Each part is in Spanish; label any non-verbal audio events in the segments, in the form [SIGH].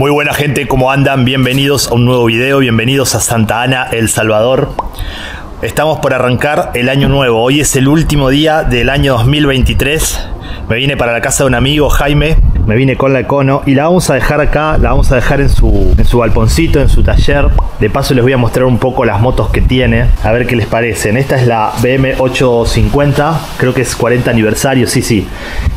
Muy buena gente, ¿cómo andan? Bienvenidos a un nuevo video, bienvenidos a Santa Ana, El Salvador. Estamos por arrancar el año nuevo, hoy es el último día del año 2023. Me vine para la casa de un amigo, Jaime, me vine con la Econo y la vamos a dejar acá, la vamos a dejar en su, en su en su taller. De paso les voy a mostrar un poco las motos que tiene, a ver qué les parecen. Esta es la BM850, creo que es 40 aniversario, sí, sí,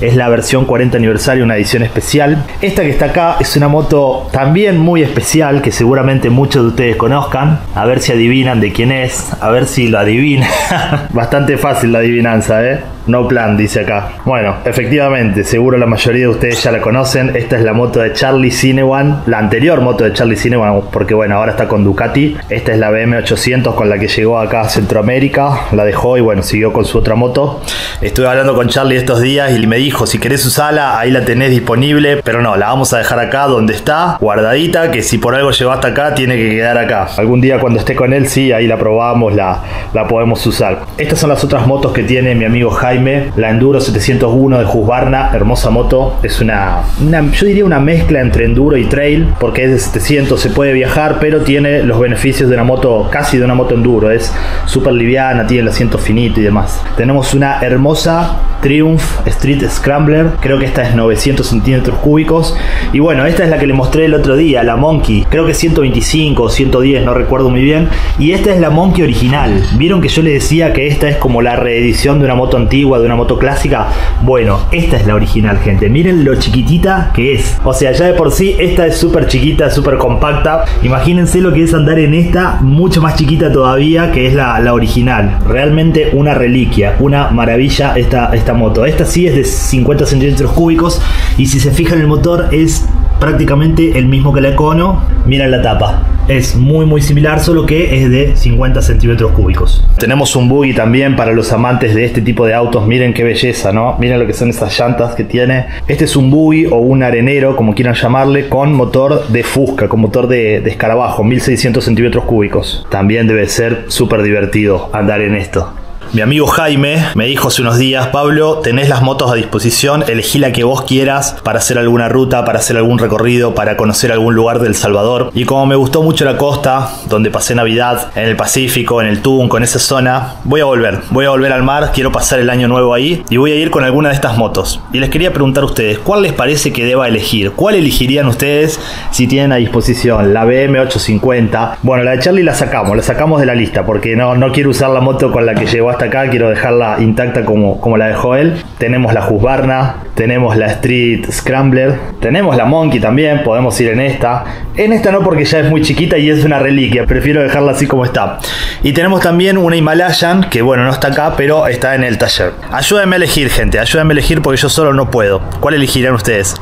es la versión 40 aniversario, una edición especial. Esta que está acá es una moto también muy especial que seguramente muchos de ustedes conozcan. A ver si adivinan de quién es, a ver si lo adivinan. [LAUGHS] Bastante fácil la adivinanza, ¿eh? No plan, dice acá. Bueno, efectivamente, seguro la mayoría de ustedes ya la conocen. Esta es la moto de Charlie Cinewan, la anterior moto de Charlie Cinewan, porque bueno, ahora está con Ducati. Esta es la BM800 con la que llegó acá a Centroamérica, la dejó y bueno, siguió con su otra moto. Estuve hablando con Charlie estos días y me dijo, si querés usarla, ahí la tenés disponible, pero no, la vamos a dejar acá donde está, guardadita, que si por algo llegó hasta acá, tiene que quedar acá. Algún día cuando esté con él, sí, ahí la probamos, la, la podemos usar. Estas son las otras motos que tiene mi amigo Jaime la Enduro 701 de Husqvarna, hermosa moto, es una, yo diría una mezcla entre Enduro y Trail, porque es de 700, se puede viajar, pero tiene los beneficios de una moto, casi de una moto Enduro, es súper liviana, tiene el asiento finito y demás. Tenemos una hermosa Triumph Street Scrambler, creo que esta es 900 centímetros cúbicos, y bueno, esta es la que le mostré el otro día, la Monkey, creo que 125 o 110, no recuerdo muy bien, y esta es la Monkey original, vieron que yo le decía que esta es como la reedición de una moto antigua, de una moto clásica. Bueno, esta es la original, gente. Miren lo chiquitita que es. O sea, ya de por sí, esta es súper chiquita, súper compacta. Imagínense lo que es andar en esta, mucho más chiquita todavía, que es la, la original. Realmente una reliquia, una maravilla esta, esta moto. Esta sí es de 50 centímetros cúbicos y si se fijan el motor es prácticamente el mismo que la Econo. Miren la tapa. Es muy muy similar, solo que es de 50 centímetros cúbicos. Tenemos un buggy también para los amantes de este tipo de autos. Miren qué belleza, ¿no? Miren lo que son esas llantas que tiene. Este es un buggy o un arenero, como quieran llamarle, con motor de Fusca, con motor de, de escarabajo, 1600 centímetros cúbicos. También debe ser súper divertido andar en esto. Mi amigo Jaime me dijo hace unos días, Pablo, tenés las motos a disposición, elegí la que vos quieras para hacer alguna ruta, para hacer algún recorrido, para conocer algún lugar del Salvador. Y como me gustó mucho la costa, donde pasé Navidad, en el Pacífico, en el Tunco, en esa zona, voy a volver. Voy a volver al mar, quiero pasar el año nuevo ahí y voy a ir con alguna de estas motos. Y les quería preguntar a ustedes, ¿cuál les parece que deba elegir? ¿Cuál elegirían ustedes si tienen a disposición la BM850? Bueno, la de Charlie la sacamos, la sacamos de la lista porque no, no quiero usar la moto con la que llegó hasta acá, quiero dejarla intacta como, como la dejó él. Tenemos la Husqvarna, tenemos la Street Scrambler, tenemos la Monkey también, podemos ir en esta. En esta no porque ya es muy chiquita y es una reliquia, prefiero dejarla así como está. Y tenemos también una Himalayan, que bueno, no está acá, pero está en el taller. Ayúdenme a elegir, gente, ayúdenme a elegir porque yo solo no puedo. ¿Cuál elegirían ustedes?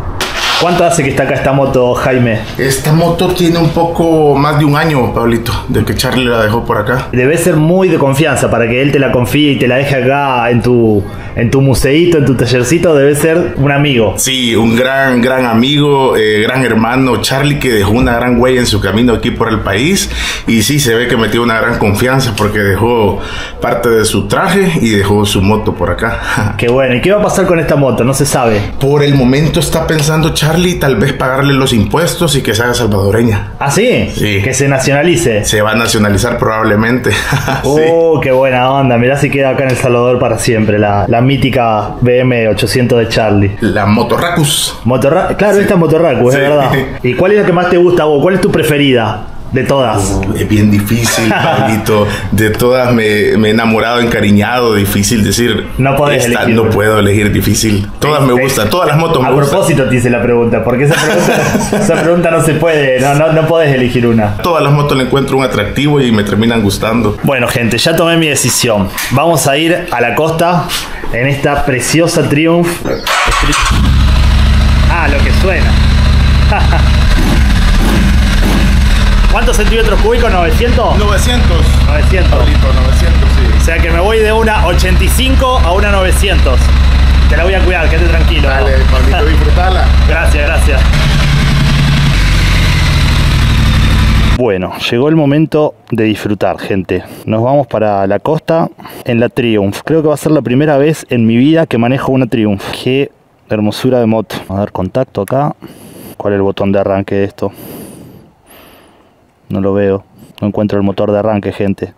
¿Cuánto hace que está acá esta moto, Jaime? Esta moto tiene un poco más de un año, Pablito, de que Charlie la dejó por acá. Debe ser muy de confianza para que él te la confíe y te la deje acá en tu, en tu museíto, en tu tallercito. Debe ser un amigo. Sí, un gran, gran amigo, eh, gran hermano, Charlie, que dejó una gran huella en su camino aquí por el país. Y sí, se ve que metió una gran confianza porque dejó parte de su traje y dejó su moto por acá. [LAUGHS] Qué bueno. ¿Y qué va a pasar con esta moto? No se sabe. Por el momento está pensando Charlie tal vez pagarle los impuestos y que se haga salvadoreña. ¿Ah, sí? Sí. Que se nacionalice. Se va a nacionalizar probablemente. [LAUGHS] Oh, qué buena onda. Mirá si queda acá en El Salvador para siempre. La, la mítica BM 800 de Charlie. La Motorracus. Motorra claro, esta es Motorracus, Sí. es verdad. [LAUGHS] ¿Y cuál es la que más te gusta a vos? ¿Cuál es tu preferida? De todas. Uh, es bien difícil, [LAUGHS] Pablito. De todas me, me he enamorado, encariñado. Difícil decir. No podés esta elegir No puedo elegir difícil. Todas me gustan. Todas las motos A me gustan. propósito te hice la pregunta, porque esa pregunta, [LAUGHS] esa pregunta no se puede, no, no, no podés elegir una. Todas las motos le encuentro un atractivo y me terminan gustando. Bueno, gente, ya tomé mi decisión. Vamos a ir a la costa en esta preciosa Triumph. Ah, lo que suena. [LAUGHS] ¿Cuántos centímetros cúbicos? ¿900? 900. 900. Pablito, 900, O sí. sea que me voy de una 85 a una 900. Te la voy a cuidar, quédate tranquilo. Dale, Pablito, disfrutala. [LAUGHS] Gracias, gracias. Bueno, llegó el momento de disfrutar, gente. Nos vamos para la costa en la Triumph. Creo que va a ser la primera vez en mi vida que manejo una Triumph. Qué hermosura de moto. A ver, contacto acá. ¿Cuál es el botón de arranque de esto? No lo veo. No encuentro el motor de arranque, gente.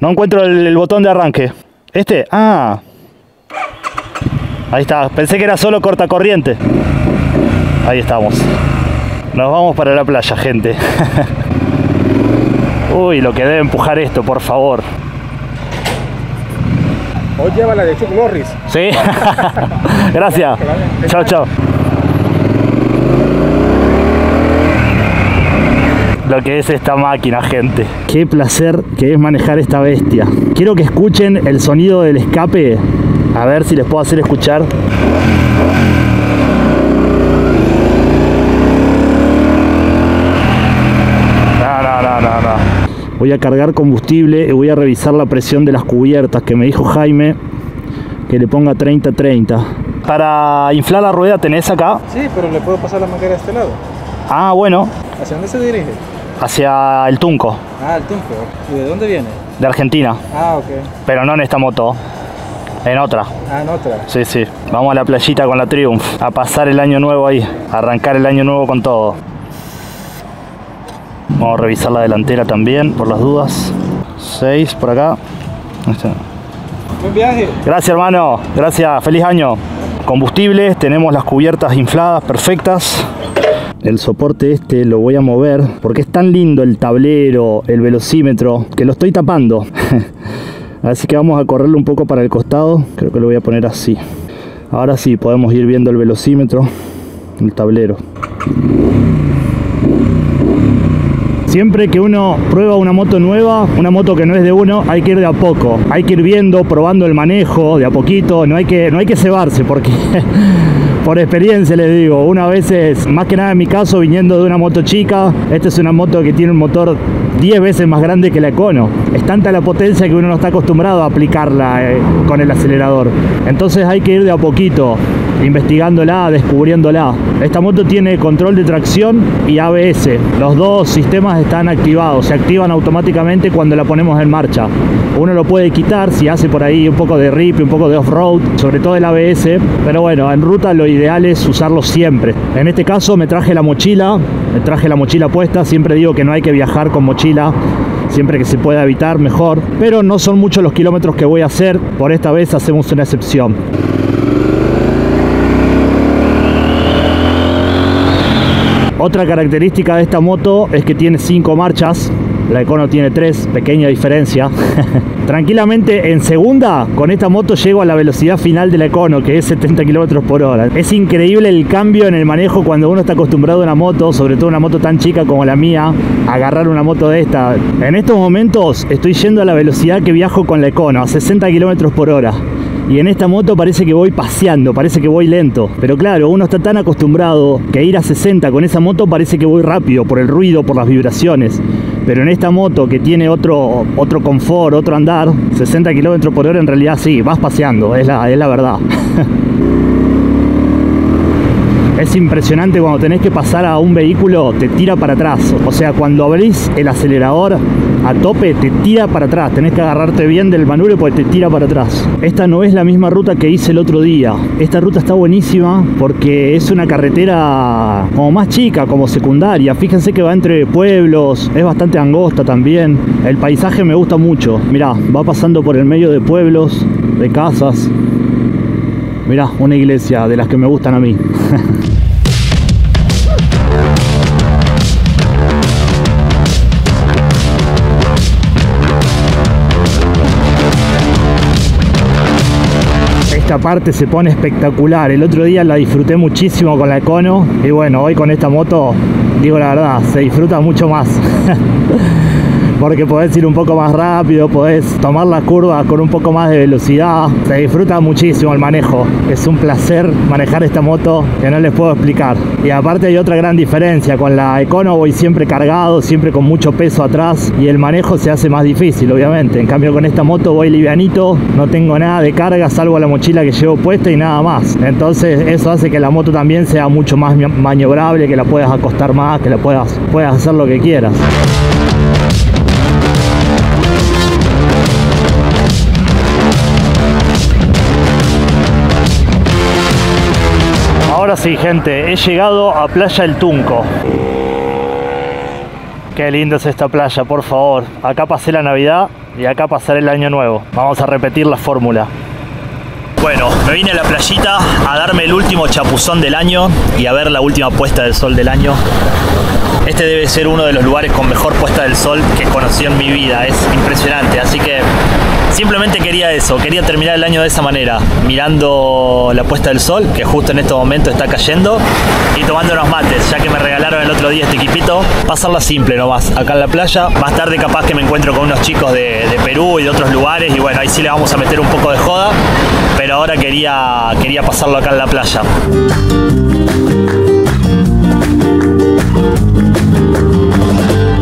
No encuentro el, el botón de arranque. ¿Este? Ah. Ahí está. Pensé que era solo cortacorriente. Ahí estamos. Nos vamos para la playa, gente. [LAUGHS] Uy, lo que debe empujar esto, por favor. Hoy lleva la de Chuck Norris. Sí. [LAUGHS] Gracias. Chao, chao. Lo que es esta máquina, gente. Qué placer que es manejar esta bestia. Quiero que escuchen el sonido del escape. A ver si les puedo hacer escuchar. No, no, no, no, no. Voy a cargar combustible y voy a revisar la presión de las cubiertas que me dijo Jaime que le ponga 30-30. Para inflar la rueda tenés acá. Sí, pero le puedo pasar la manguera a este lado. Ah, bueno, ¿Hacia dónde se dirige? hacia el Tunco, Ah, el Tunco. ¿Y de dónde viene? de Argentina. Ah, ok. Pero no en esta moto, en otra. Ah, en otra. Sí, sí. Vamos a la playita con la Triumph, a pasar el año nuevo ahí, a arrancar el año nuevo con todo. Vamos a revisar la delantera también, por las dudas. 6 por acá. Buen viaje. Gracias hermano, gracias, feliz año. Combustible, tenemos las cubiertas infladas, perfectas. El soporte este lo voy a mover porque es tan lindo el tablero, el velocímetro, que lo estoy tapando. [LAUGHS] Así que vamos a correrlo un poco para el costado, creo que lo voy a poner así. Ahora sí, podemos ir viendo el velocímetro, el tablero. Siempre que uno prueba una moto nueva, una moto que no es de uno, hay que ir de a poco. Hay que ir viendo, probando el manejo de a poquito. No hay que, no hay que cebarse porque [LAUGHS] por experiencia les digo, una vez más que nada en mi caso, viniendo de una moto chica, esta es una moto que tiene un motor 10 veces más grande que la Econo. Es tanta la potencia que uno no está acostumbrado a aplicarla eh, con el acelerador. Entonces hay que ir de a poquito, investigándola, descubriéndola. Esta moto tiene control de tracción y ABS. Los dos sistemas están activados, se activan automáticamente cuando la ponemos en marcha. Uno lo puede quitar si hace por ahí un poco de rip, un poco de off-road, sobre todo el ABS, pero bueno, en ruta lo ideal es usarlo siempre. En este caso me traje la mochila, me traje la mochila puesta, siempre digo que no hay que viajar con mochila siempre que se pueda evitar mejor, pero no son muchos los kilómetros que voy a hacer, por esta vez hacemos una excepción. Otra característica de esta moto es que tiene 5 marchas, la Econo tiene 3, pequeña diferencia. [LAUGHS] Tranquilamente en segunda con esta moto llego a la velocidad final de la Econo, que es 70 km por hora. Es increíble el cambio en el manejo cuando uno está acostumbrado a una moto, sobre todo una moto tan chica como la mía, agarrar una moto de esta. En estos momentos estoy yendo a la velocidad que viajo con la Econo, a 60 km por hora. Y en esta moto parece que voy paseando, parece que voy lento. Pero claro, uno está tan acostumbrado que ir a 60 con esa moto parece que voy rápido por el ruido, por las vibraciones. Pero en esta moto que tiene otro, otro confort, otro andar, 60 km por hora en realidad sí, vas paseando, es la, es la verdad. [LAUGHS] Es impresionante cuando tenés que pasar a un vehículo, te tira para atrás. O sea, cuando abrís el acelerador a tope, te tira para atrás. Tenés que agarrarte bien del manubrio porque te tira para atrás. Esta no es la misma ruta que hice el otro día. Esta ruta está buenísima porque es una carretera como más chica, como secundaria. Fíjense que va entre pueblos, es bastante angosta también. El paisaje me gusta mucho. Mirá, va pasando por el medio de pueblos, de casas. Mirá, una iglesia de las que me gustan a mí. [LAUGHS] Esta parte se pone espectacular. El otro día la disfruté muchísimo con la Econo y bueno, hoy con esta moto, digo la verdad, se disfruta mucho más. [LAUGHS] Porque podés ir un poco más rápido, podés tomar las curvas con un poco más de velocidad. Se disfruta muchísimo el manejo. Es un placer manejar esta moto que no les puedo explicar. Y aparte hay otra gran diferencia. Con la Econo voy siempre cargado, siempre con mucho peso atrás y el manejo se hace más difícil, obviamente. En cambio con esta moto voy livianito, no tengo nada de carga salvo la mochila que llevo puesta y nada más. Entonces eso hace que la moto también sea mucho más maniobrable, que la puedas acostar más, que la puedas, puedas hacer lo que quieras. Ahora sí, gente, he llegado a Playa El Tunco. Qué linda es esta playa, por favor. Acá pasé la Navidad y acá pasaré el Año Nuevo. Vamos a repetir la fórmula. Bueno, me vine a la playita a darme el último chapuzón del año y a ver la última puesta del sol del año. Este debe ser uno de los lugares con mejor puesta del sol que he conocido en mi vida. Es impresionante, así que simplemente quería eso, quería terminar el año de esa manera, mirando la puesta del sol, que justo en este momento está cayendo, y tomando unos mates, ya que me regalaron el otro día este equipito, pasarla simple nomás, acá en la playa. Más tarde capaz que me encuentro con unos chicos de, de Perú y de otros lugares, y bueno, ahí sí le vamos a meter un poco de joda, pero ahora quería, quería pasarlo acá en la playa.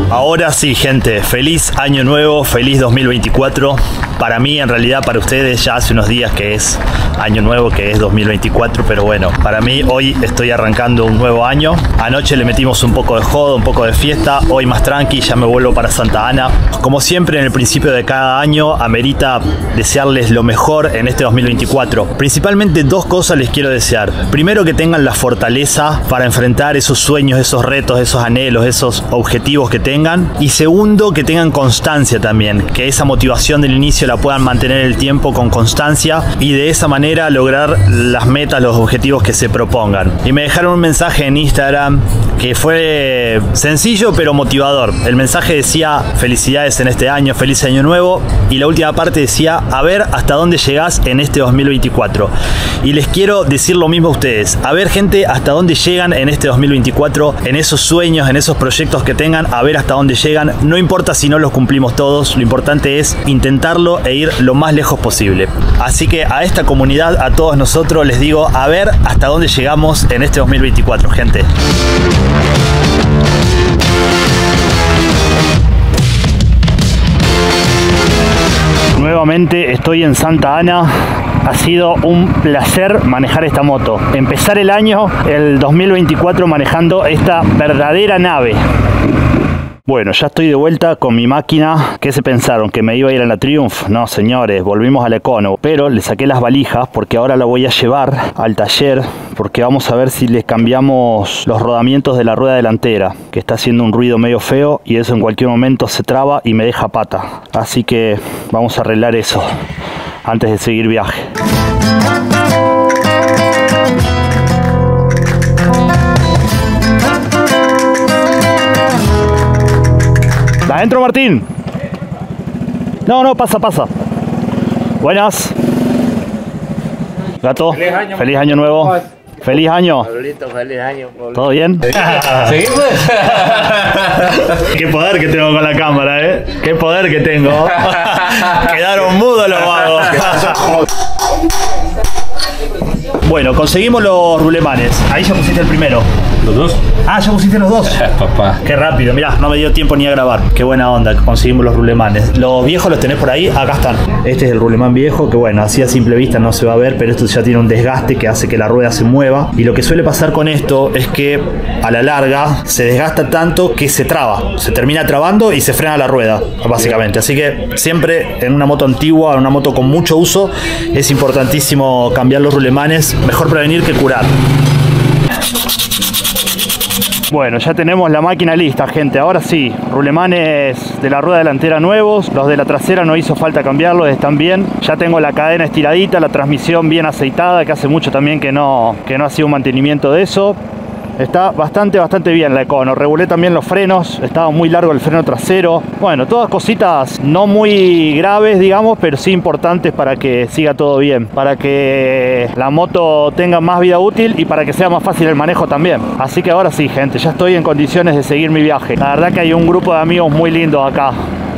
Ahora sí, gente, feliz año nuevo, feliz 2024. Para mí, en realidad, para ustedes ya hace unos días que es año nuevo, que es 2024, pero bueno, para mí hoy estoy arrancando un nuevo año. Anoche le metimos un poco de jodo, un poco de fiesta, hoy más tranqui, ya me vuelvo para Santa Ana. Como siempre, en el principio de cada año, amerita desearles lo mejor en este 2024. Principalmente dos cosas les quiero desear. Primero, que tengan la fortaleza para enfrentar esos sueños, esos retos, esos anhelos, esos objetivos que tengan y segundo, que tengan constancia también, que esa motivación del inicio la puedan mantener el tiempo con constancia y de esa manera lograr las metas, los objetivos que se propongan. Y me dejaron un mensaje en Instagram que fue sencillo pero motivador. El mensaje decía felicidades en este año, feliz año nuevo y la última parte decía a ver hasta dónde llegás en este 2024. Y les quiero decir lo mismo a ustedes, a ver gente hasta dónde llegan en este 2024, en esos sueños, en esos proyectos que tengan, a ver hasta dónde llegan. No importa si no los cumplimos todos, lo importante es intentarlo e ir lo más lejos posible. Así que a esta comunidad, a todos nosotros, les digo a ver hasta dónde llegamos en este 2024, gente. Nuevamente estoy en Santa Ana. Ha sido un placer manejar esta moto. Empezar el año, el 2024, manejando esta verdadera nave. Bueno, ya estoy de vuelta con mi máquina. ¿Qué se pensaron? ¿Que me iba a ir a la Triumph? No, señores, volvimos al Econo. Pero le saqué las valijas porque ahora la voy a llevar al taller porque vamos a ver si les cambiamos los rodamientos de la rueda delantera, que está haciendo un ruido medio feo y eso en cualquier momento se traba y me deja pata. Así que vamos a arreglar eso antes de seguir viaje. Adentro Martín. No, no, pasa, pasa. Buenas. Gato. Feliz año, nuevo. Feliz año. feliz año. ¿Todo bien? [LAUGHS] ¿Seguimos? Qué poder que tengo con la cámara, ¿eh? Qué poder que tengo. [LAUGHS] Quedaron mudos los vagos. [LAUGHS] bueno, conseguimos los rulemanes. Ahí ya pusiste el primero. ¿Los dos? Ah, ya pusiste los dos. [LAUGHS] Papá. Qué rápido, mirá, no me dio tiempo ni a grabar. Qué buena onda, que conseguimos los rulemanes. Los viejos los tenés por ahí, acá están. Este es el rulemán viejo, que bueno, así a simple vista no se va a ver, pero esto ya tiene un desgaste que hace que la rueda se mueva. Y lo que suele pasar con esto es que a la larga se desgasta tanto que se traba. Se termina trabando y se frena la rueda, básicamente. Así que siempre en una moto antigua, en una moto con mucho uso, es importantísimo cambiar los rulemanes. Mejor prevenir que curar. Bueno, ya tenemos la máquina lista, gente. Ahora sí, rulemanes de la rueda delantera nuevos. Los de la trasera no hizo falta cambiarlos, están bien. Ya tengo la cadena estiradita, la transmisión bien aceitada, que hace mucho también que no, que no ha sido un mantenimiento de eso. Está bastante, bastante bien la Econo. Regulé también los frenos, estaba muy largo el freno trasero. Bueno, todas cositas no muy graves, digamos, pero sí importantes para que siga todo bien, para que la moto tenga más vida útil y para que sea más fácil el manejo también. Así que ahora sí, gente, ya estoy en condiciones de seguir mi viaje. La verdad que hay un grupo de amigos muy lindos acá.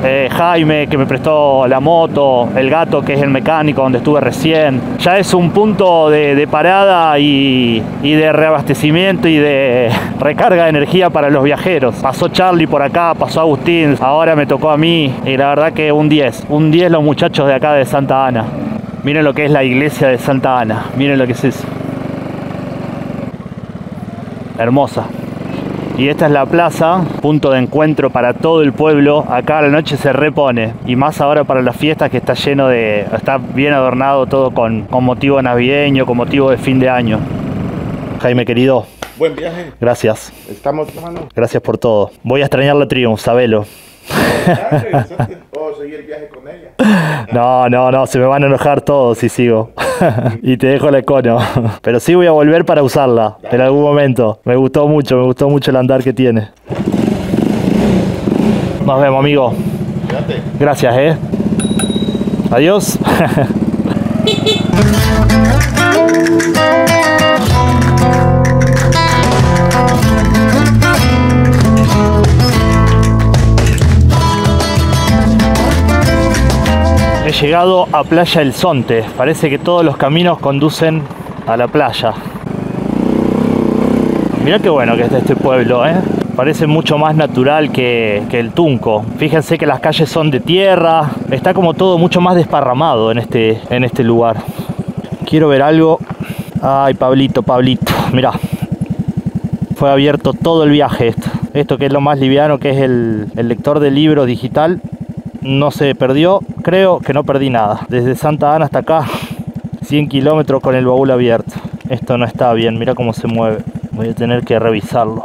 Eh, Jaime que me prestó la moto, el gato que es el mecánico donde estuve recién. Ya es un punto de, parada y, y, de reabastecimiento y de [LAUGHS] recarga de energía para los viajeros. Pasó Charlie por acá, pasó Agustín, ahora me tocó a mí y la verdad que un 10. Un 10 los muchachos de acá de Santa Ana. Miren lo que es la iglesia de Santa Ana, miren lo que es eso. Hermosa. Y esta es la plaza, punto de encuentro para todo el pueblo. Acá a la noche se repone. Y más ahora para las fiestas que está lleno de. está bien adornado todo con, con motivo navideño, con motivo de fin de año. Jaime querido, Buen viaje. gracias. Estamos, hermano. Gracias por todo. Voy a extrañar la Triumph, sabelo. Seguir el viaje con ella. [LAUGHS] No, no, no, se me van a enojar todos si sigo. [LAUGHS] y te dejo la cono. [LAUGHS] Pero sí voy a volver para usarla en algún momento. Me gustó mucho, me gustó mucho el andar que tiene. Nos vemos, amigo. Fíjate. Gracias, eh. Adiós. He llegado a Playa El Sonte. Parece que todos los caminos conducen a la playa. Mirá qué bueno que está este pueblo, ¿eh? Parece mucho más natural que, que el Tunco. Fíjense que las calles son de tierra. Está como todo mucho más desparramado en este, en este lugar. Quiero ver algo. Ay, Pablito, Pablito. Mirá. Fue abierto todo el viaje esto. Que es lo más liviano, que es el, el lector de libros digital. No se perdió. Creo que no perdí nada. Desde Santa Ana hasta acá. 100 kilómetros con el baúl abierto. Esto no está bien. Mira cómo se mueve. Voy a tener que revisarlo.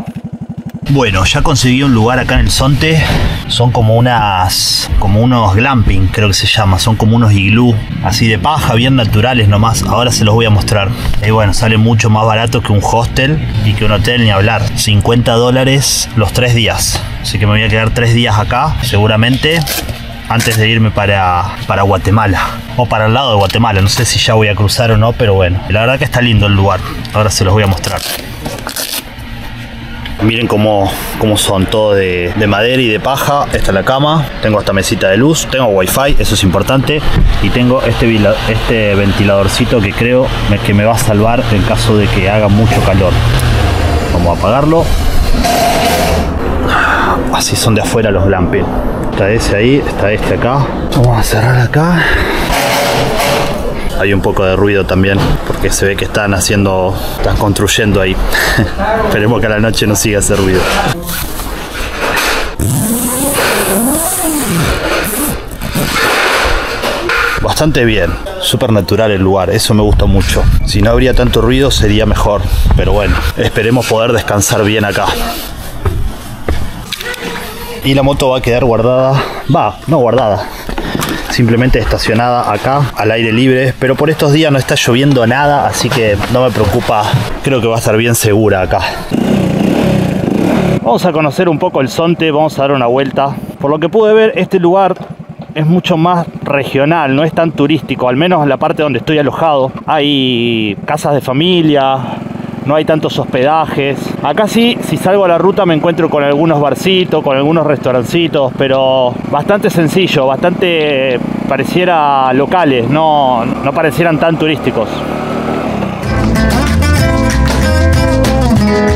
Bueno, ya conseguí un lugar acá en el Sonte. Son como unas. como unos glamping, creo que se llama. Son como unos iglú, así de paja, bien naturales nomás. Ahora se los voy a mostrar. Y bueno, sale mucho más barato que un hostel y que un hotel, ni hablar. 50 dólares los tres días. Así que me voy a quedar tres días acá, seguramente. Antes de irme para, para Guatemala. O para el lado de Guatemala. No sé si ya voy a cruzar o no, pero bueno. La verdad que está lindo el lugar. Ahora se los voy a mostrar. Miren cómo, cómo son, todo de, de madera y de paja. Esta es la cama, tengo esta mesita de luz, tengo wifi, eso es importante. Y tengo este, este ventiladorcito que creo que me va a salvar en caso de que haga mucho calor. Vamos a apagarlo. Así son de afuera los glamping. Está ese ahí, está este acá. Vamos a cerrar acá. Hay un poco de ruido también, porque se ve que están haciendo, están construyendo ahí. [LAUGHS] Esperemos que a la noche no siga ese ruido. Bastante bien, súper natural el lugar, eso me gusta mucho. Si no habría tanto ruido sería mejor, pero bueno, esperemos poder descansar bien acá. Y la moto va a quedar guardada, va, no guardada, simplemente estacionada acá al aire libre, pero por estos días no está lloviendo nada, así que no me preocupa, creo que va a estar bien segura acá. Vamos a conocer un poco el Sonte, vamos a dar una vuelta. Por lo que pude ver, este lugar es mucho más regional, no es tan turístico, al menos en la parte donde estoy alojado. Hay casas de familia, no hay tantos hospedajes. Acá sí, si salgo a la ruta me encuentro con algunos barcitos, con algunos restaurancitos, pero bastante sencillo, bastante pareciera locales, no, no parecieran tan turísticos.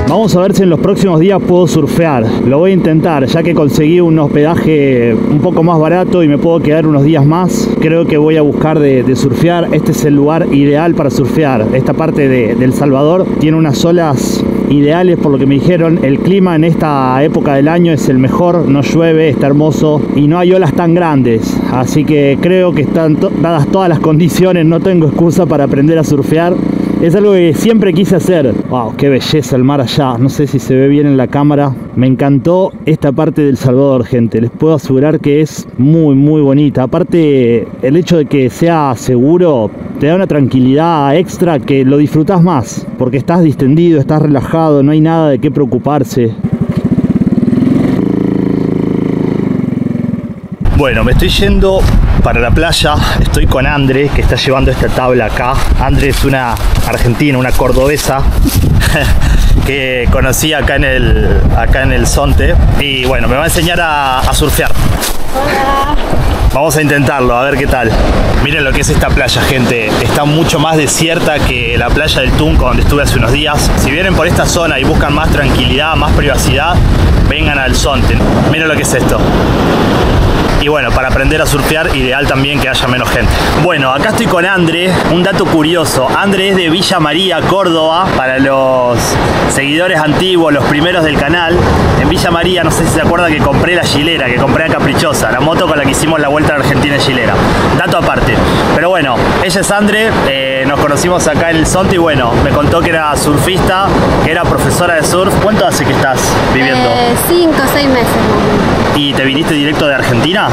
Vamos a ver si en los próximos días puedo surfear. Lo voy a intentar, ya que conseguí un hospedaje un poco más barato y me puedo quedar unos días más. Creo que voy a buscar de, surfear. Este es el lugar ideal para surfear. Esta parte de, El Salvador tiene unas olas ideales por lo que me dijeron. El clima en esta época del año es el mejor, no llueve, está hermoso y no hay olas tan grandes. Así que creo que están dadas todas las condiciones, no tengo excusa para aprender a surfear. Es algo que siempre quise hacer. Wow, qué belleza el mar allá. No sé si se ve bien en la cámara. Me encantó esta parte del Salvador, gente. Les puedo asegurar que es muy, muy bonita. Aparte, el hecho de que sea seguro te da una tranquilidad extra que lo disfrutas más. Porque estás distendido, estás relajado, no hay nada de qué preocuparse. Bueno, me estoy yendo para la playa. Estoy con Andre, que está llevando esta tabla acá. Andre es una argentina, una cordobesa. [LAUGHS] que conocí acá en el acá en el Sonte y bueno me va a enseñar a, a surfear Vamos a intentarlo, a ver qué tal. Miren lo que es esta playa, gente. Está mucho más desierta que la playa del Tunco, donde estuve hace unos días. Si vienen por esta zona y buscan más tranquilidad, más privacidad, vengan al Sonte. Miren lo que es esto. Y bueno, para aprender a surfear, ideal también que haya menos gente. Bueno, acá estoy con Andre. Un dato curioso. Andre es de Villa María, Córdoba. Para los seguidores antiguos, los primeros del canal. En Villa María, no sé si se acuerda que compré la Gilera, que compré a Caprichosa, la moto con la que hicimos la vuelta a Argentina en Gilera. Dato aparte. Pero bueno, ella es Andre. eh, nos conocimos acá en el Sonte y bueno, me contó que era surfista, que era profesora de surf. ¿Cuánto hace que estás viviendo? Eh, cinco o seis meses. ¿Y te viniste directo de Argentina?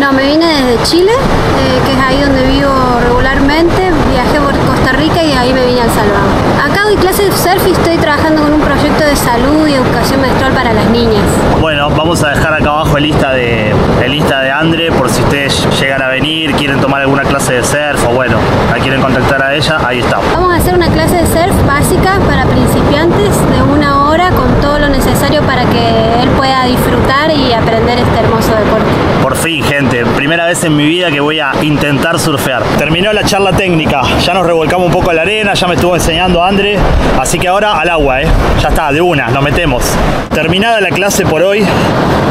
No, me vine desde Chile, eh, que es ahí donde vivo regularmente. Viajé por Costa Rica y ahí me vine al Salvador. Acá doy clases de surf y estoy trabajando con un proyecto de salud y educación menstrual para las niñas. Bueno, vamos a dejar acá abajo el lista de el lista de Andre por si ustedes llegan a venir, quieren tomar alguna clase de surf o bueno, la quieren contactar a ella, ahí está. Vamos a hacer una clase de surf básica para principiantes de una hora con todo lo necesario para que él pueda disfrutar y aprender este hermoso deporte. Por fin, gente, primera vez en mi vida que voy a intentar surfear. Terminó la charla técnica, ya nos revolcamos un poco en la arena, ya me estuvo enseñando Andre, así que ahora al agua, ¿eh? Ya está, de una, nos metemos. Terminada la clase por hoy,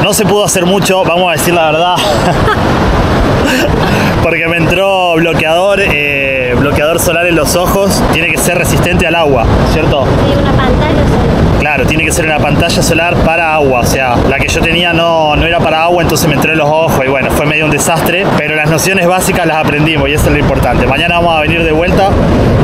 no se pudo hacer mucho, vamos a decir la verdad. [LAUGHS] Porque me entró bloqueador, eh, bloqueador solar en los ojos, tiene que ser resistente al agua, ¿cierto? Hay una pantalla Claro, tiene que ser una pantalla solar para agua. O sea, la que yo tenía no, no era para agua, entonces me entró en los ojos y bueno, fue medio un desastre. Pero las nociones básicas las aprendimos y eso es lo importante. Mañana vamos a venir de vuelta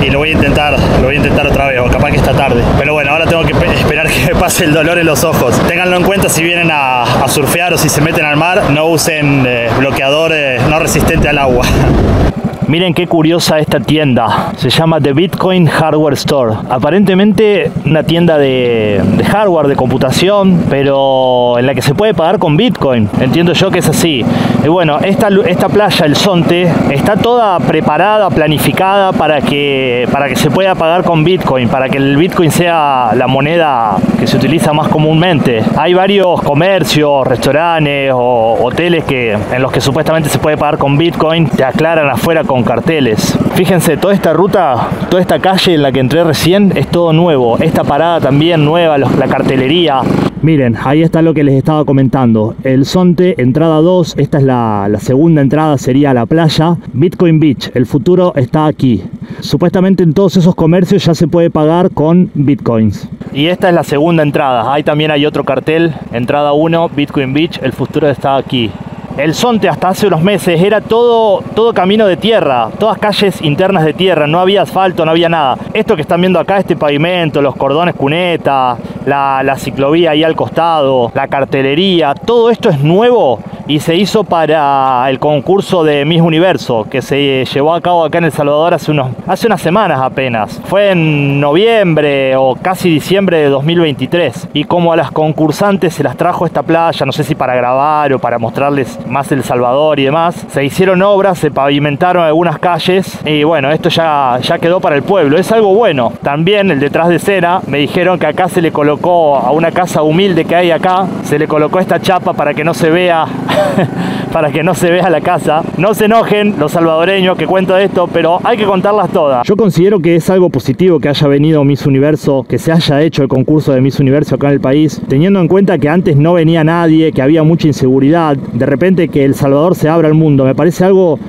y lo voy a intentar, lo voy a intentar otra vez, o capaz que esta tarde. Pero bueno, ahora tengo que pe- esperar [LAUGHS] que me pase el dolor en los ojos. Ténganlo en cuenta si vienen a, a surfear o si se meten al mar, no usen eh, bloqueador eh, no resistente al agua. [LAUGHS] Miren qué curiosa esta tienda. Se llama The Bitcoin Hardware Store. Aparentemente una tienda de, hardware, de computación, pero en la que se puede pagar con Bitcoin. Entiendo yo que es así. Y bueno, esta, esta playa, el Sonte, está toda preparada, planificada para que, para que se pueda pagar con Bitcoin, para que el Bitcoin sea la moneda que se utiliza más comúnmente. Hay varios comercios, restaurantes o hoteles que, en los que supuestamente se puede pagar con Bitcoin. Te aclaran afuera con carteles. Fíjense, toda esta ruta, toda esta calle en la que entré recién es todo nuevo. Esta parada también nueva, la cartelería. Miren, ahí está lo que les estaba comentando. El Sonte, entrada 2, esta es la, la segunda entrada, sería la playa. Bitcoin Beach, el futuro está aquí. Supuestamente en todos esos comercios ya se puede pagar con bitcoins. Y esta es la segunda entrada. Ahí también hay otro cartel, entrada 1, Bitcoin Beach, el futuro está aquí. El Sonte hasta hace unos meses era todo, todo camino de tierra, todas calles internas de tierra, no había asfalto, no había nada. Esto que están viendo acá, este pavimento, los cordones cuneta, la, la ciclovía ahí al costado, la cartelería, todo esto es nuevo y se hizo para el concurso de Miss Universo que se llevó a cabo acá en El Salvador hace, unos, hace unas semanas apenas. Fue en noviembre o casi diciembre de 2023 y como a las concursantes se las trajo esta playa, no sé si para grabar o para mostrarles más El Salvador y demás, se hicieron obras, se pavimentaron algunas calles y bueno, esto ya, ya quedó para el pueblo, es algo bueno. También el detrás de escena me dijeron que acá se le colocó a una casa humilde que hay acá, se le colocó esta chapa para que no se vea [LAUGHS] para que no se vea la casa. No se enojen los salvadoreños que cuento esto, pero hay que contarlas todas. Yo considero que es algo positivo que haya venido Miss Universo, que se haya hecho el concurso de Miss Universo acá en el país, teniendo en cuenta que antes no venía nadie, que había mucha inseguridad, de repente que El Salvador se abra al mundo, me parece algo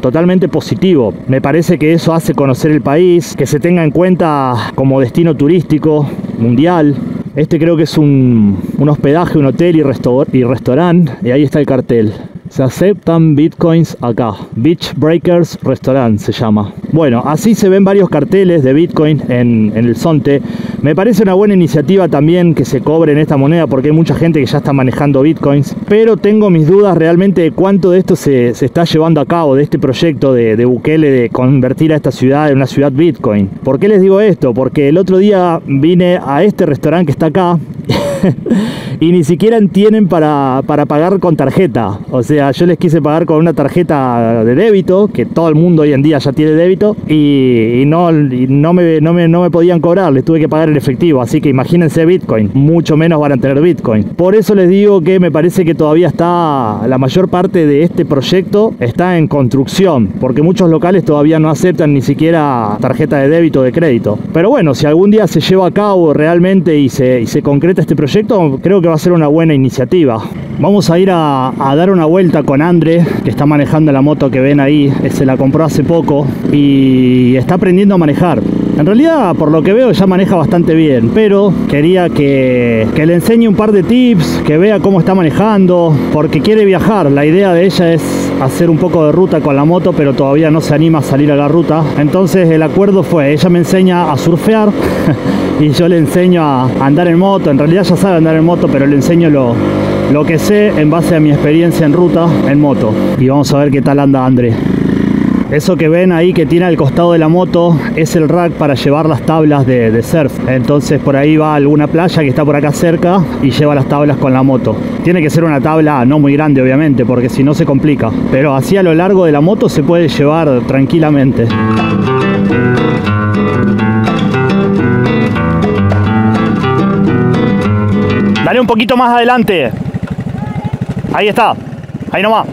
totalmente positivo. Me parece que eso hace conocer el país, que se tenga en cuenta como destino turístico mundial. Este creo que es un, un hospedaje, un hotel y, restor- y restaurante. Y ahí está el cartel. Se aceptan bitcoins acá. Beach Breakers Restaurant se llama. Bueno, así se ven varios carteles de bitcoin en, el Sonte. Me parece una buena iniciativa también que se cobre en esta moneda porque hay mucha gente que ya está manejando bitcoins. Pero tengo mis dudas realmente de cuánto de esto se, se está llevando a cabo, de este proyecto de, de Bukele de convertir a esta ciudad en una ciudad bitcoin. ¿Por qué les digo esto? Porque el otro día vine a este restaurante que está acá [LAUGHS] y ni siquiera tienen para, para pagar con tarjeta. O sea, yo les quise pagar con una tarjeta de débito, que todo el mundo hoy en día ya tiene débito, y, no, no, me, no, me, no me podían cobrar, les tuve que pagar en efectivo. Así que imagínense Bitcoin, mucho menos van a tener Bitcoin. Por eso les digo que me parece que todavía está, la mayor parte de este proyecto está en construcción, porque muchos locales todavía no aceptan ni siquiera tarjeta de débito o de crédito. Pero bueno, si algún día se lleva a cabo realmente y se, y se concreta este proyecto, creo que va a ser una buena iniciativa. Vamos a ir a, dar una vuelta con Andre, que está manejando la moto que ven ahí. Se la compró hace poco y está aprendiendo a manejar. En realidad, por lo que veo, ya maneja bastante bien, pero quería que, que, le enseñe un par de tips, que vea cómo está manejando, porque quiere viajar. La idea de ella es hacer un poco de ruta con la moto, pero todavía no se anima a salir a la ruta. Entonces el acuerdo fue, ella me enseña a surfear [LAUGHS] y yo le enseño a andar en moto. En realidad ya sabe andar en moto, pero le enseño lo, que sé en base a mi experiencia en ruta en moto. Y vamos a ver qué tal anda André. Eso que ven ahí que tiene al costado de la moto es el rack para llevar las tablas de, de, surf. Entonces por ahí va alguna playa que está por acá cerca y lleva las tablas con la moto. Tiene que ser una tabla no muy grande obviamente porque si no se complica. Pero así a lo largo de la moto se puede llevar tranquilamente. Un poquito más adelante. Ahí está. Ahí nomás.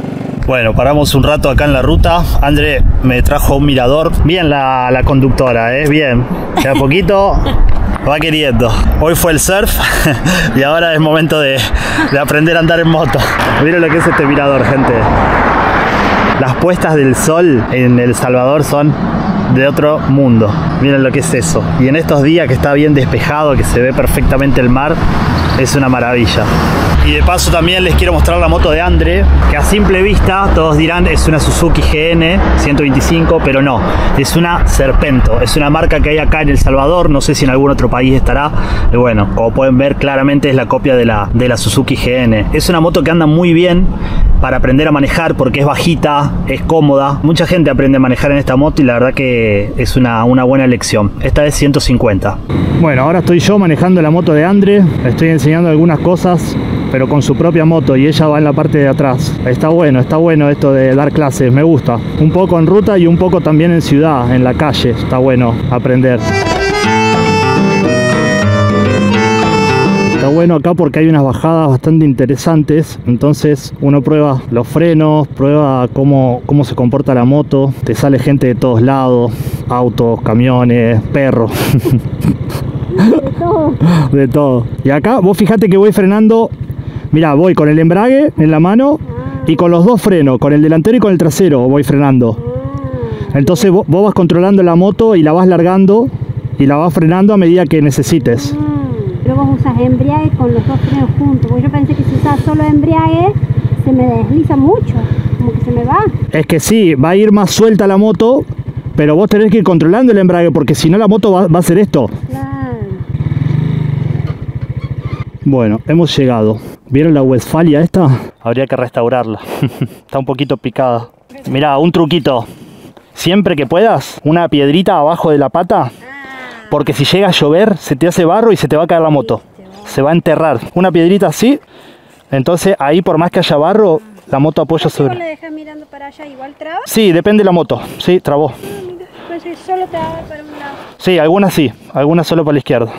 Bueno, paramos un rato acá en la ruta. André me trajo un mirador. Bien la, la conductora, ¿eh? Bien. De a [LAUGHS] poquito va queriendo. Hoy fue el surf [LAUGHS] y ahora es momento de, de aprender a andar en moto. Miren lo que es este mirador, gente. Las puestas del sol en El Salvador son de otro mundo. Miren lo que es eso. Y en estos días que está bien despejado, que se ve perfectamente el mar, es una maravilla. Y de paso también les quiero mostrar la moto de Andre, que a simple vista todos dirán es una Suzuki GN 125, pero no, es una Serpento, es una marca que hay acá en El Salvador, no sé si en algún otro país estará, y bueno, como pueden ver claramente es la copia de la, de la Suzuki GN. Es una moto que anda muy bien para aprender a manejar porque es bajita, es cómoda. Mucha gente aprende a manejar en esta moto y la verdad que es una, una buena elección. Esta es 150. Bueno, ahora estoy yo manejando la moto de Andre, estoy enseñando algunas cosas pero con su propia moto y ella va en la parte de atrás. Está bueno, está bueno esto de dar clases, me gusta. Un poco en ruta y un poco también en ciudad, en la calle, está bueno aprender. Está bueno acá porque hay unas bajadas bastante interesantes, entonces uno prueba los frenos, prueba cómo, cómo se comporta la moto, te sale gente de todos lados, autos, camiones, perros. [LAUGHS] De todo. de todo. Y acá vos fijate que voy frenando Mira, voy con el embrague en la mano y con los dos frenos, con el delantero y con el trasero voy frenando. Entonces vos, vos vas controlando la moto y la vas largando y la vas frenando a medida que necesites. Pero vos usas embriague con los dos frenos juntos, porque yo pensé que si usas solo embriague se me desliza mucho, como que se me va. Es que sí, va a ir más suelta la moto, pero vos tenés que ir controlando el embrague porque si no la moto va, va a hacer esto. Claro. Bueno, hemos llegado. ¿Vieron la Westfalia esta? Habría que restaurarla. [LAUGHS] Está un poquito picada. Mira, un truquito. Siempre que puedas, una piedrita abajo de la pata. Porque si llega a llover, se te hace barro y se te va a caer la moto. Se va a enterrar. Una piedrita así. Entonces ahí por más que haya barro, la moto apoya ¿Vos sobre. le dejas mirando para allá igual traba? Sí, depende de la moto. Sí, trabó. Ah, solo te va para un lado. Sí, algunas sí. Algunas solo para la izquierda.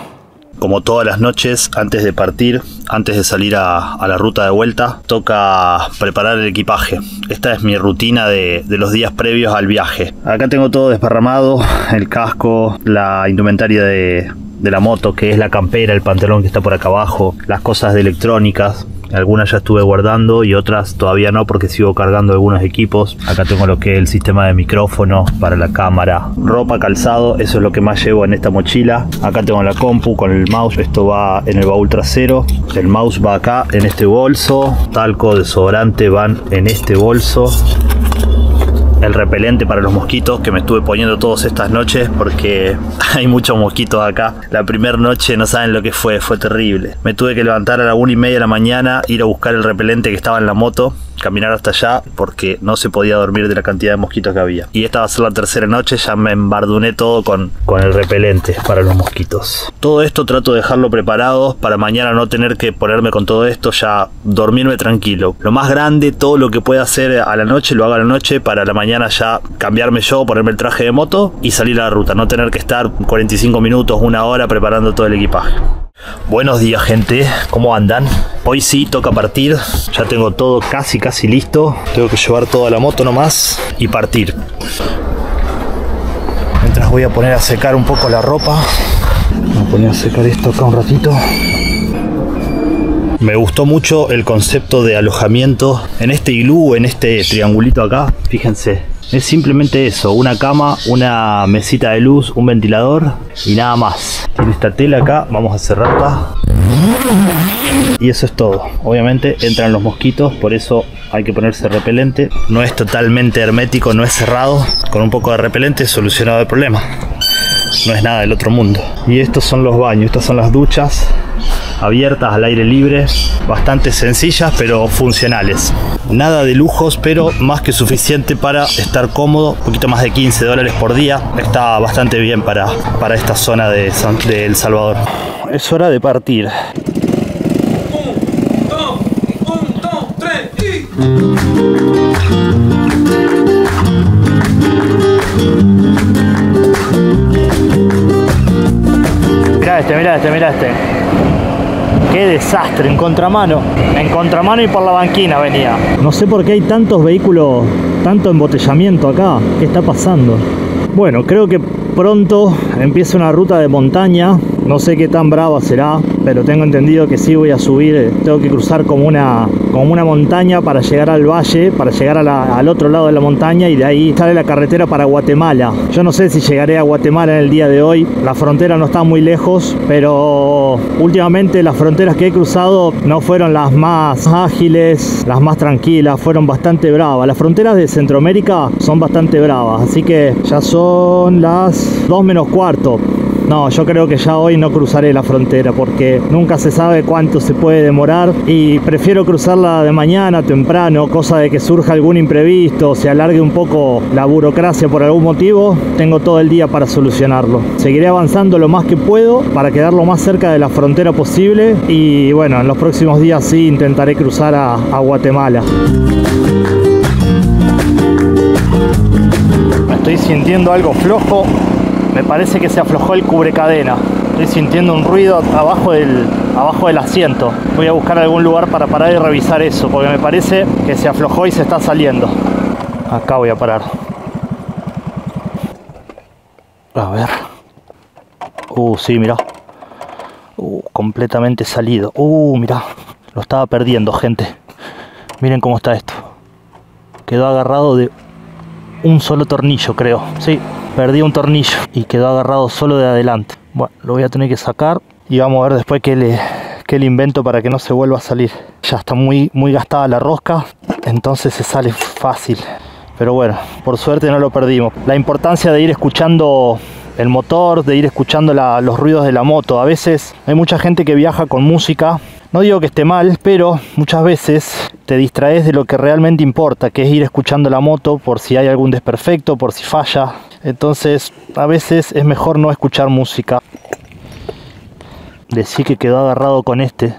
Como todas las noches, antes de partir, antes de salir a, la ruta de vuelta, toca preparar el equipaje. Esta es mi rutina de, los días previos al viaje. Acá tengo todo desparramado, el casco, la indumentaria de la moto, que es la campera, el pantalón que está por acá abajo, las cosas de electrónicas, algunas ya estuve guardando y otras todavía no porque sigo cargando algunos equipos. Acá tengo lo que es el sistema de micrófono para la cámara. Ropa, calzado, eso es lo que más llevo en esta mochila. Acá tengo la compu con el mouse, esto va en el baúl trasero. El mouse va acá en este bolso. Talco, desodorante van en este bolso el repelente para los mosquitos que me estuve poniendo todas estas noches porque [LAUGHS] hay muchos mosquitos acá. La primera noche no saben lo que fue, fue terrible. Me tuve que levantar a la una y media de la mañana, ir a buscar el repelente que estaba en la moto, caminar hasta allá porque no se podía dormir de la cantidad de mosquitos que había. Y esta va a ser la tercera noche, ya me embarduné todo con, con el repelente para los mosquitos. Todo esto trato de dejarlo preparado para mañana no tener que ponerme con todo esto, ya dormirme tranquilo. Lo más grande, todo lo que pueda hacer a la noche, lo hago a la noche para la mañana ya cambiarme yo, ponerme el traje de moto y salir a la ruta, no tener que estar 45 minutos, una hora preparando todo el equipaje. Buenos días gente, ¿cómo andan? Hoy sí toca partir, ya tengo todo casi casi listo, tengo que llevar toda la moto nomás y partir. Mientras voy a poner a secar un poco la ropa, voy a poner a secar esto acá un ratito. Me gustó mucho el concepto de alojamiento en este iglú, en este triangulito acá. Fíjense, es simplemente eso, una cama, una mesita de luz, un ventilador y nada más. Tiene esta tela acá, vamos a cerrarla. Y eso es todo. Obviamente entran los mosquitos, por eso hay que ponerse repelente. No es totalmente hermético, no es cerrado. Con un poco de repelente solucionado el problema. No es nada del otro mundo. Y estos son los baños, estas son las duchas abiertas al aire libre, bastante sencillas pero funcionales. Nada de lujos, pero más que suficiente para estar cómodo. Un poquito más de 15 dólares por día. Está bastante bien para, para esta zona de, El Salvador. Es hora de partir. Mira este, mira este, mira este. Qué desastre, en contramano. En contramano y por la banquina venía. No sé por qué hay tantos vehículos, tanto embotellamiento acá. ¿Qué está pasando? Bueno, creo que pronto empieza una ruta de montaña. No sé qué tan brava será, pero tengo entendido que sí voy a subir. eh, Tengo que cruzar como una, como una montaña para llegar al valle, para llegar al otro lado de la montaña y de ahí sale la carretera para Guatemala. Yo no sé si llegaré a Guatemala en el día de hoy. La frontera no está muy lejos, pero últimamente las fronteras que he cruzado no fueron las más ágiles, las más tranquilas, fueron bastante bravas. Las fronteras de Centroamérica son bastante bravas, así que ya son las 2 menos cuarto. No, yo creo que ya hoy no cruzaré la frontera porque nunca se sabe cuánto se puede demorar y prefiero cruzarla de mañana temprano, cosa de que surja algún imprevisto, se alargue un poco la burocracia por algún motivo, tengo todo el día para solucionarlo. Seguiré avanzando lo más que puedo para quedar lo más cerca de la frontera posible y bueno, en los próximos días sí intentaré cruzar a, a Guatemala. Estoy sintiendo algo flojo. Me parece que se aflojó el cubrecadena. Estoy sintiendo un ruido abajo del, abajo del asiento. Voy a buscar algún lugar para parar y revisar eso, porque me parece que se aflojó y se está saliendo. Acá voy a parar. A ver. Uh, sí, mira. Uh, completamente salido. Uh, mira. Lo estaba perdiendo, gente. Miren cómo está esto. Quedó agarrado de un solo tornillo, creo. Sí, perdí un tornillo y quedó agarrado solo de adelante. Bueno, lo voy a tener que sacar y vamos a ver después qué le, qué le invento para que no se vuelva a salir. Ya está muy, muy gastada la rosca, entonces se sale fácil. Pero bueno, por suerte no lo perdimos. La importancia de ir escuchando el motor, de ir escuchando los ruidos de la moto. A veces hay mucha gente que viaja con música. No digo que esté mal, pero muchas veces te distraes de lo que realmente importa, que es ir escuchando la moto por si hay algún desperfecto, por si falla. Entonces, a veces es mejor no escuchar música. Decí que quedó agarrado con este.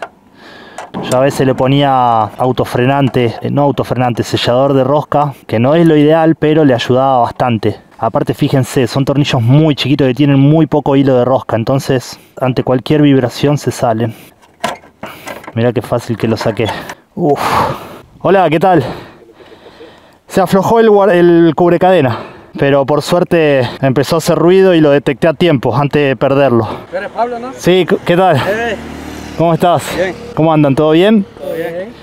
Yo a veces le ponía autofrenante, eh, no autofrenante, sellador de rosca, que no es lo ideal, pero le ayudaba bastante. Aparte, fíjense, son tornillos muy chiquitos que tienen muy poco hilo de rosca, entonces ante cualquier vibración se salen. Mira qué fácil que lo saqué. Uf. Hola, ¿qué tal? Se aflojó el, el cubrecadena, pero por suerte empezó a hacer ruido y lo detecté a tiempo antes de perderlo. ¿Tú eres Pablo, no? Sí, ¿qué tal? Eh, ¿Cómo estás? Bien. ¿Cómo andan? ¿Todo bien? todo bien.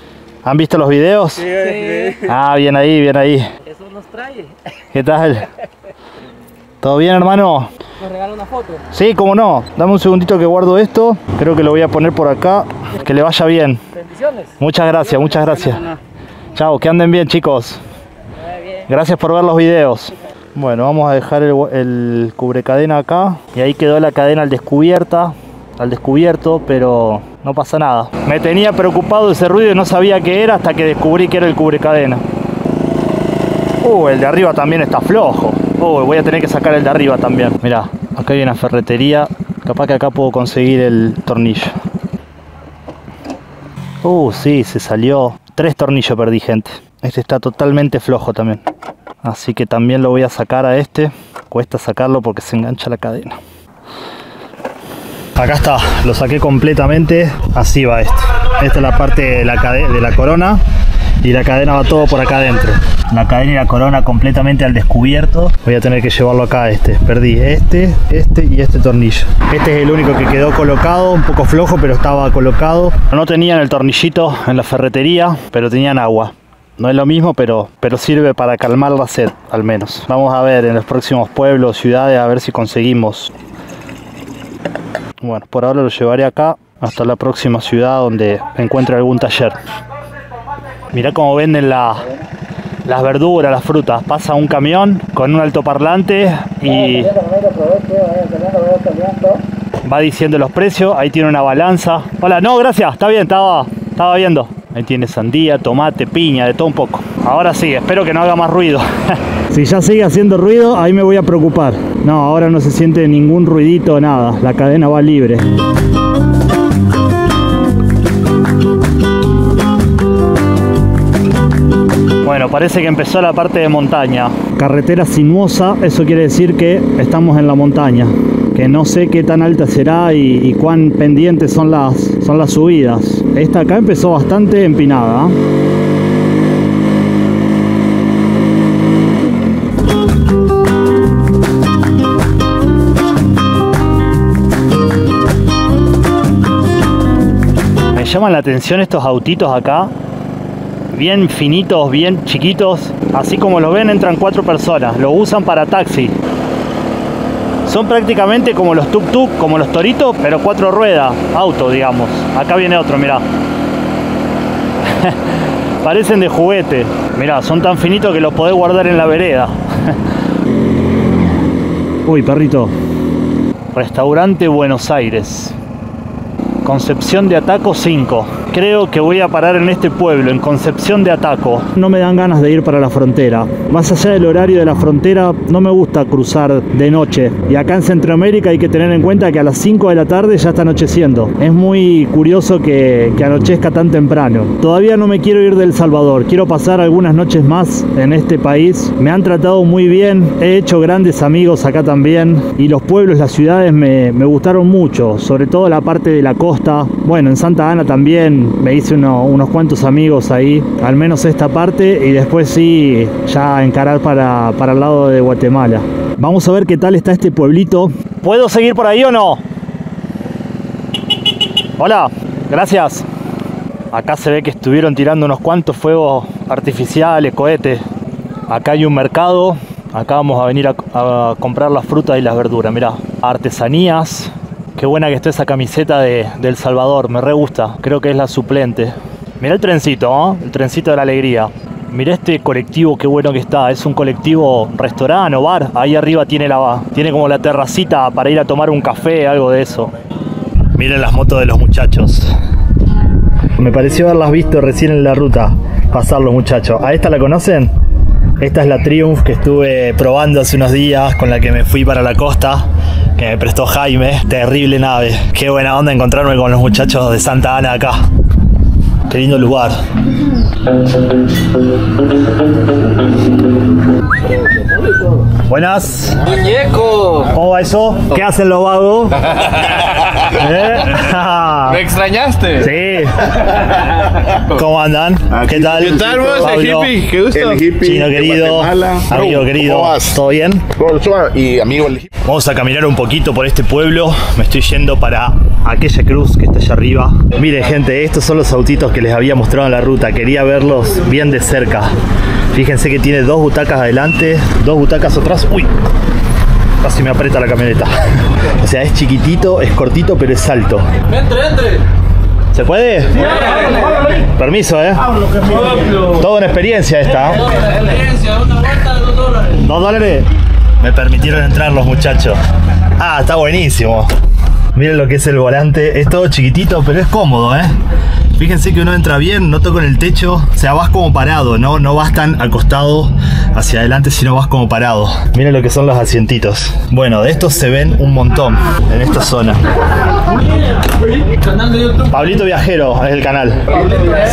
¿Han visto los videos? Sí, sí. Ah, bien ahí, bien ahí. Eso nos trae. ¿Qué tal? ¿Todo bien, hermano? Nos regala una foto. Sí, cómo no. Dame un segundito que guardo esto. Creo que lo voy a poner por acá. Que le vaya bien. Bendiciones. Muchas gracias, muchas gracias. Chao, que anden bien, chicos. Eh. Gracias por ver los videos. Bueno, vamos a dejar el, cubrecadena acá. Y ahí quedó la cadena al descubierta. Al descubierto, pero no pasa nada. Me tenía preocupado ese ruido y no sabía qué era hasta que descubrí que era el cubrecadena. Uh, el de arriba también está flojo. Uh, voy a tener que sacar el de arriba también. Mirá, acá hay una ferretería. Capaz que acá puedo conseguir el tornillo. Uh, sí, se salió. Tres tornillos perdí, gente. Este está totalmente flojo también. Así que también lo voy a sacar a este. Cuesta sacarlo porque se engancha la cadena. Acá está, lo saqué completamente. Así va esto. Esta es la parte de la, de la corona. y la cadena va todo por acá adentro. La cadena y la corona completamente al descubierto. Voy a tener que llevarlo acá este. Perdí este, este y este tornillo. Este es el único que quedó colocado, un poco flojo, pero estaba colocado. No tenían el tornillito en la ferretería, pero tenían agua. No es lo mismo, pero, pero sirve para calmar la sed, al menos. Vamos a ver en los próximos pueblos, ciudades, a ver si conseguimos. Bueno, por ahora lo llevaré acá hasta la próxima ciudad donde encuentre algún taller. Mirá cómo venden la- las verduras, las frutas. Pasa un camión con un altoparlante y va diciendo los precios. Ahí tiene una balanza. Hola, no, gracias, está bien, estaba, estaba viendo. Ahí tiene sandía, tomate, piña, de todo un poco. Ahora sí, espero que no haga más ruido. [LAUGHS] si ya sigue haciendo ruido, ahí me voy a preocupar. No, ahora no se siente ningún ruidito, nada. La cadena va libre. Bueno, parece que empezó la parte de montaña. Carretera sinuosa, eso quiere decir que estamos en la montaña. Que no sé qué tan alta será y, cuán pendientes son las, son las subidas. Esta acá empezó bastante empinada. Me llaman la atención estos autitos acá bien finitos, bien chiquitos. Así como lo ven, entran cuatro personas. Lo usan para taxi. Son prácticamente como los tuk-tuk, como los toritos, pero cuatro ruedas, auto, digamos. Acá viene otro, mirá. [LAUGHS] Parecen de juguete. Mirá, son tan finitos que los podés guardar en la vereda. [LAUGHS] Uy, perrito. Restaurante Buenos Aires. Concepción de Ataco 5. Creo que voy a parar en este pueblo, en Concepción de Ataco. No me dan ganas de ir para la frontera. Más allá del horario de la frontera, no me gusta cruzar de noche. Y acá en Centroamérica hay que tener en cuenta que a las 5 de la tarde ya está anocheciendo. Es muy curioso que, que anochezca tan temprano. Todavía no me quiero ir del Salvador. Quiero pasar algunas noches más en este país. Me han tratado muy bien. He hecho grandes amigos acá también. Y los pueblos, las ciudades me, me gustaron mucho. Sobre todo la parte de la costa. Bueno, en Santa Ana también me hice uno- unos cuantos amigos ahí. Al menos esta parte. Y después sí, ya encarar para, para el lado de Guatemala. Vamos a ver qué tal está este pueblito. ¿Puedo seguir por ahí o no? Hola, gracias. Acá se ve que estuvieron tirando unos cuantos fuegos artificiales, cohetes. Acá hay un mercado. Acá vamos a venir a, a comprar las frutas y las verduras. Mirá, artesanías. Qué buena que está esa camiseta de, El Salvador. Me re gusta. Creo que es la suplente. Mirá el trencito, ¿no? El trencito de la alegría. Mirá este colectivo, qué bueno que está. Es un colectivo restaurante o bar. Ahí arriba tiene, la, tiene como la terracita para ir a tomar un café, algo de eso. Miren las motos de los muchachos. Me pareció haberlas visto recién en la ruta pasar los muchachos. ¿A esta la conocen? Esta es la Triumph que estuve probando hace unos días con la que me fui para la costa, que me prestó Jaime. Terrible nave. Qué buena onda encontrarme con los muchachos de Santa Ana acá. Qué lindo lugar. Buenas. ¡Muñeco! ¿Cómo va eso? ¿Qué hacen los vagos? [LAUGHS] ¿Eh? [LAUGHS] ¿Me extrañaste? Sí. ¿Cómo andan? ¿Qué tal? ¿Qué tal, vos, el hippie? ¿Qué gusto? El hippie Chino querido, amigo querido, ¿cómo vas? ¿todo bien? Y amigo el hippie. Vamos a caminar un poquito por este pueblo. Me estoy yendo para aquella cruz que está allá arriba. Miren, gente, estos son los autitos que les había mostrado en la ruta. Quería verlos bien de cerca. Fíjense que tiene dos butacas adelante, dos butacas atrás. Uy, casi me aprieta la camioneta. [LAUGHS] O sea, es chiquitito, es cortito, pero es alto. Entre, entre. ¿Se puede? Permiso, ¿eh? Toda una experiencia esta. ¿eh? Experiencia, una vuelta, dos dólares. ¿Dos dólares? Me permitieron entrar los muchachos. Ah, está buenísimo. Miren lo que es el volante. Es todo chiquitito, pero es cómodo, ¿eh? Fíjense que uno entra bien, no toco en el techo. O sea, vas como parado, ¿no? No vas tan acostado hacia adelante, sino vas como parado. Miren lo que son los asientitos. Bueno, de estos se ven un montón en esta zona. Pablito Viajero es el canal.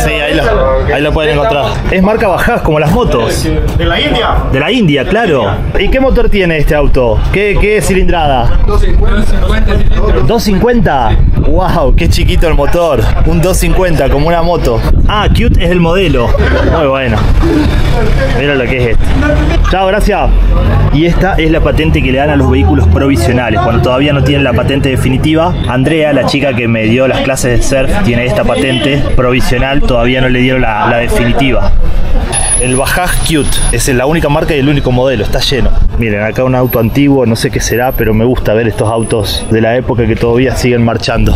Sí, ahí lo, ahí lo pueden encontrar. Es marca Bajás, como las motos. ¿De la India? De la India, claro. ¿Y qué motor tiene este auto? ¿Qué, qué cilindrada? 250 cilindros. 250. Wow, qué chiquito el motor. Un 250. Como una moto. Ah, cute es el modelo. Muy bueno. Mira lo que es esto. Chao, gracias. Y esta es la patente que le dan a los vehículos provisionales. Cuando todavía no tienen la patente definitiva, Andrea, la chica que me dio las clases de surf, tiene esta patente provisional, todavía no le dieron la, la definitiva. El Bajaj Cute es la única marca y el único modelo, está lleno. Miren, acá un auto antiguo, no sé qué será, pero me gusta ver estos autos de la época que todavía siguen marchando.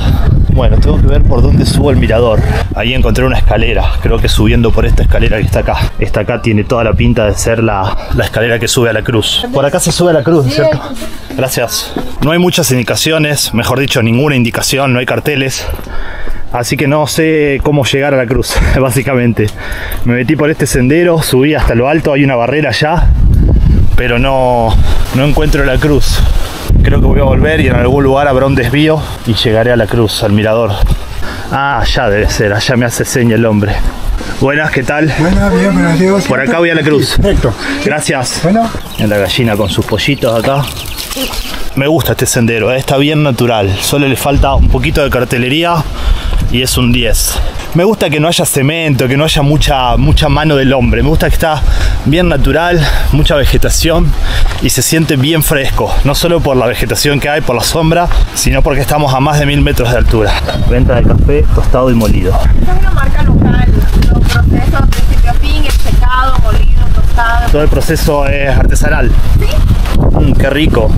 Bueno, tengo que ver por dónde subo el mirador. Ahí encontré una escalera, creo que subiendo por esta escalera que está acá. Esta acá tiene toda la pinta de ser la, la escalera que sube a la cruz. Por acá se sube a la cruz, ¿cierto? Gracias. No hay muchas indicaciones, mejor dicho, ninguna indicación, no hay carteles. Así que no sé cómo llegar a la cruz, [LAUGHS] básicamente. Me metí por este sendero, subí hasta lo alto, hay una barrera allá, pero no, no encuentro la cruz. Creo que voy a volver y en algún lugar habrá un desvío y llegaré a la cruz, al mirador. Ah, allá debe ser, allá me hace seña el hombre. Buenas, ¿qué tal? Bueno, bien, gracias. Por acá voy a la cruz. Perfecto. Gracias. Bueno, En la gallina con sus pollitos acá. Me gusta este sendero, eh, está bien natural. Solo le falta un poquito de cartelería y es un 10. Me gusta que no haya cemento, que no haya mucha, mucha mano del hombre. Me gusta que está bien natural, mucha vegetación y se siente bien fresco. No solo por la vegetación que hay, por la sombra, sino porque estamos a más de mil metros de altura. Venta de café tostado y molido. Esta es una marca local. Los procesos de principio a fin, el secado, molido, tostado. Todo el proceso es artesanal. Mm, qué rico.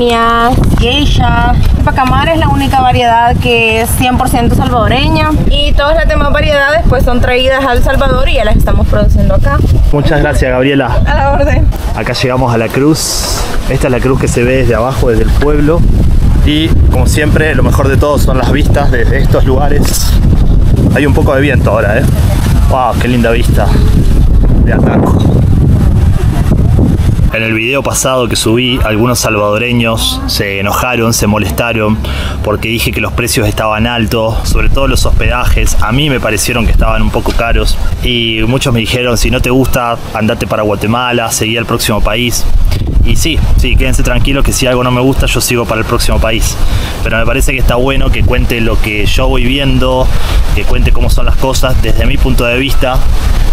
Kenia, geisha. Pacamar es la única variedad que es 100% salvadoreña. Y todas las demás variedades pues son traídas al Salvador y ya las estamos produciendo acá. Muchas gracias, Gabriela. A la orden. Acá llegamos a la cruz. Esta es la cruz que se ve desde abajo, desde el pueblo. Y como siempre, lo mejor de todo son las vistas desde estos lugares. Hay un poco de viento ahora, ¿eh? ¡Wow! ¡Qué linda vista! De Ataco. En el video pasado que subí, algunos salvadoreños se enojaron, se molestaron porque dije que los precios estaban altos, sobre todo los hospedajes. A mí me parecieron que estaban un poco caros y muchos me dijeron, si no te gusta, andate para Guatemala, seguí al próximo país. Y sí, sí, quédense tranquilos que si algo no me gusta, yo sigo para el próximo país. Pero me parece que está bueno que cuente lo que yo voy viendo, que cuente cómo son las cosas desde mi punto de vista,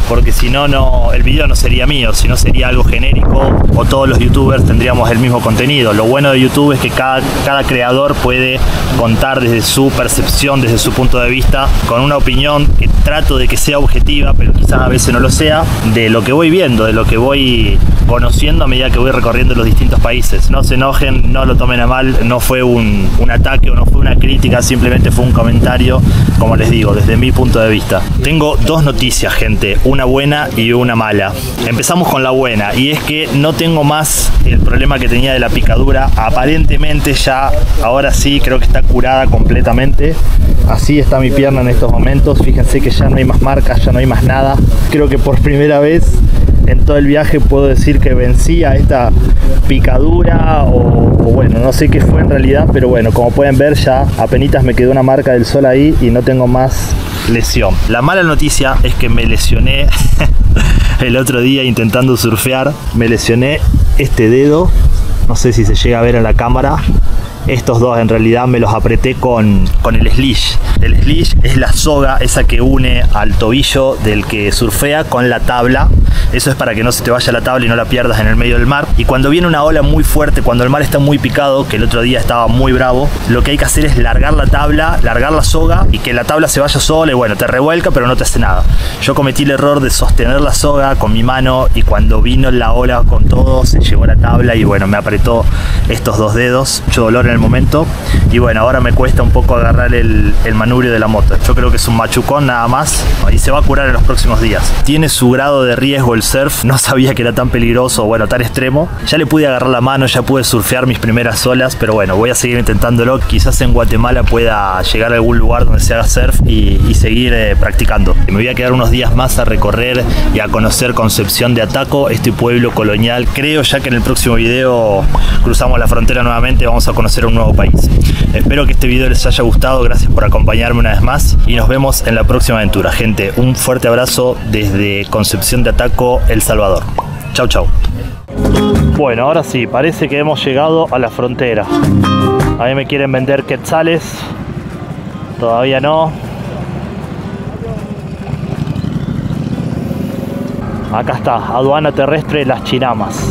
porque si no, no el video no sería mío, sino sería algo genérico o todos los youtubers tendríamos el mismo contenido. Lo bueno de YouTube es que cada, cada creador puede contar desde su percepción, desde su punto de vista, con una opinión que trato de que sea objetiva, pero quizás a veces no lo sea, de lo que voy viendo, de lo que voy conociendo a medida que voy recorriendo los distintos países. No se enojen, no lo tomen a mal, no fue un, un ataque o no fue una crítica, simplemente fue un comentario, como les digo, desde mi punto de vista. Tengo dos noticias, gente, una buena y una mala. Empezamos con la buena, y es que no tengo más el problema que tenía de la picadura. Aparentemente ya, ahora sí, creo que está curada completamente. Así está mi pierna en estos momentos. Fíjense que ya no hay más marcas, ya no hay más nada. Creo que por primera vez en todo el viaje puedo decir que vencí a esta picadura o, o, bueno, no sé qué fue en realidad, pero bueno, como pueden ver ya apenas me quedó una marca del sol ahí y no tengo más lesión. La mala noticia es que me lesioné [LAUGHS] el otro día intentando surfear, me lesioné este dedo, no sé si se llega a ver en la cámara, estos dos en realidad me los apreté con, con el slish. El slish es la soga, esa que une al tobillo del que surfea con la tabla. Eso es para que no se te vaya la tabla y no la pierdas en el medio del mar. Y cuando viene una ola muy fuerte, cuando el mar está muy picado, que el otro día estaba muy bravo, lo que hay que hacer es largar la tabla, largar la soga y que la tabla se vaya sola y bueno, te revuelca pero no te hace nada. Yo cometí el error de sostener la soga con mi mano y cuando vino la ola con todo, se llevó la tabla y bueno, me apretó estos dos dedos, mucho dolor en momento y bueno, ahora me cuesta un poco agarrar el, el manubrio de la moto. Yo creo que es un machucón nada más y se va a curar en los próximos días. Tiene su grado de riesgo el surf, [LAUGHS] no sabía que era tan peligroso, bueno, tan extremo. Ya le pude agarrar la mano, ya pude surfear mis primeras olas, pero bueno, voy a seguir intentándolo. Quizás en Guatemala pueda llegar a algún lugar donde se haga surf y, y seguir eh, practicando. Me voy a quedar unos días más a recorrer y a conocer Concepción de Ataco, este pueblo colonial. Creo ya que en el próximo video cruzamos la frontera nuevamente, vamos a conocer un nuevo país. Espero que este video les haya gustado, gracias por acompañarme una vez más y nos vemos en la próxima aventura. Gente, un fuerte abrazo desde Concepción de Ataco, El Salvador. Chau, chau. Bueno, ahora sí, parece que hemos llegado a la frontera. A mí me quieren vender quetzales. Todavía no. Acá está, aduana terrestre Las Chinamas.